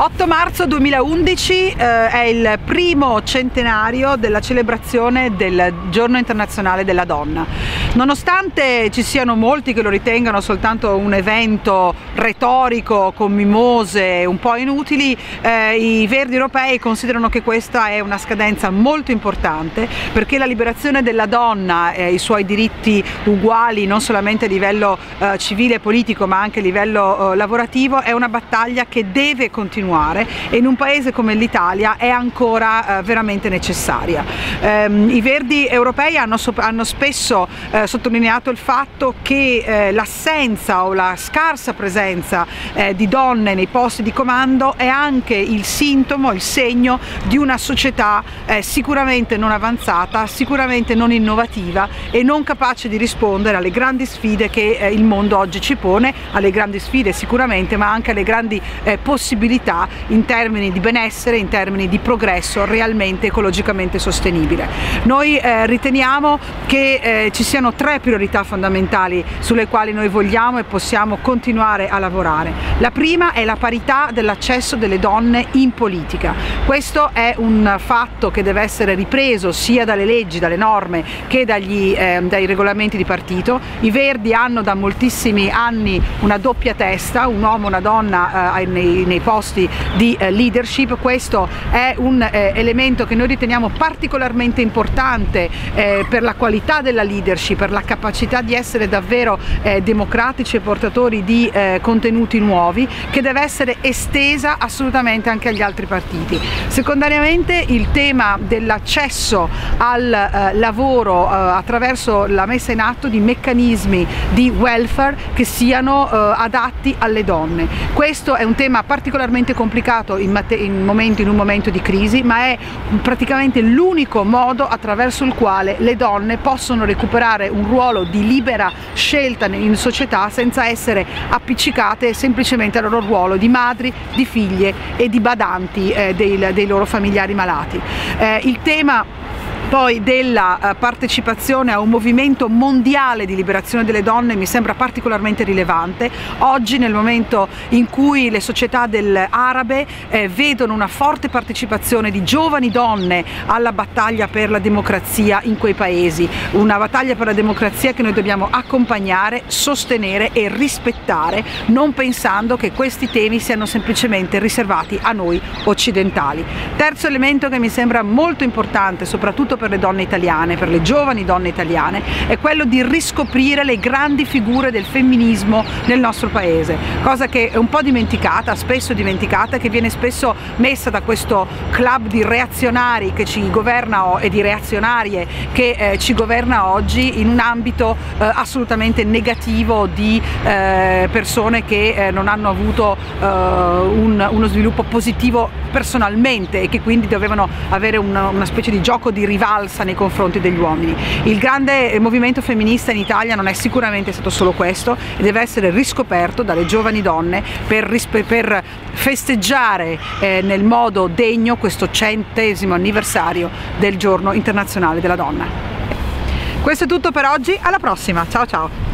8 marzo 2011 eh, è il primo centenario della celebrazione del giorno internazionale della donna. Nonostante ci siano molti che lo ritengano soltanto un evento retorico con mimose un po' inutili, eh, i verdi europei considerano che questa è una scadenza molto importante perché la liberazione della donna e i suoi diritti uguali non solamente a livello eh, civile e politico ma anche a livello eh, lavorativo è una battaglia che deve continuare continuare e in un paese come l'Italia è ancora eh, veramente necessaria. Ehm, I Verdi europei hanno, hanno spesso eh, sottolineato il fatto che eh, l'assenza o la scarsa presenza eh, di donne nei posti di comando è anche il sintomo, il segno di una società eh, sicuramente non avanzata, sicuramente non innovativa e non capace di rispondere alle grandi sfide che eh, il mondo oggi ci pone, alle grandi sfide sicuramente ma anche alle grandi possibilità in termini di benessere, in termini di progresso realmente ecologicamente sostenibile. Noi eh, riteniamo che eh, ci siano tre priorità fondamentali sulle quali noi vogliamo e possiamo continuare a lavorare. La prima è la parità dell'accesso delle donne in politica. Questo è un fatto che deve essere ripreso sia dalle leggi, dalle norme che dagli, eh, dai regolamenti di partito. I Verdi hanno da moltissimi anni una doppia testa, un uomo e una donna eh, nei, nei posti di eh, leadership. Questo è un eh, elemento che noi riteniamo particolarmente importante eh, per la qualità della leadership, per la capacità di essere davvero democratici e portatori di contenuti nuovi, che deve essere estesa assolutamente anche agli altri partiti. Secondariamente il tema dell'accesso al lavoro attraverso la messa in atto di meccanismi di welfare che siano adatti alle donne. Questo è un tema particolarmente complicato in, in, momento, in un momento di crisi, ma è praticamente l'unico modo attraverso il quale le donne possono recuperare un ruolo di libera scelta in società senza essere appiccicate semplicemente al loro ruolo di madri, di figlie e di badanti eh, dei, dei, loro familiari malati. Eh, il tema poi della eh, partecipazione a un movimento mondiale di liberazione delle donne mi sembra particolarmente rilevante. Oggi nel momento in cui le società arabe eh, vedono una forte partecipazione di giovani donne alla battaglia per la democrazia in quei paesi, una battaglia per la democrazia che noi dobbiamo accompagnare, sostenere e rispettare, non pensando che questi temi siano semplicemente riservati a noi occidentali. Terzo elemento che mi sembra molto importante, soprattutto per le donne italiane, per le giovani donne italiane, è quello di riscoprire le grandi figure del femminismo nel nostro paese, cosa che è un po' dimenticata, spesso dimenticata, che viene spesso messa da questo club di reazionari che ci governa e di reazionarie che eh, ci governa oggi in un ambito eh, assolutamente negativo di eh, persone che eh, non hanno avuto eh, un, uno sviluppo positivo personalmente e che quindi dovevano avere una, una specie di gioco di rivale falsa nei confronti degli uomini. Il grande movimento femminista in Italia non è sicuramente stato solo questo e deve essere riscoperto dalle giovani donne per, per festeggiare eh, nel modo degno questo centesimo anniversario del giorno internazionale della donna. Questo è tutto per oggi, alla prossima, ciao ciao!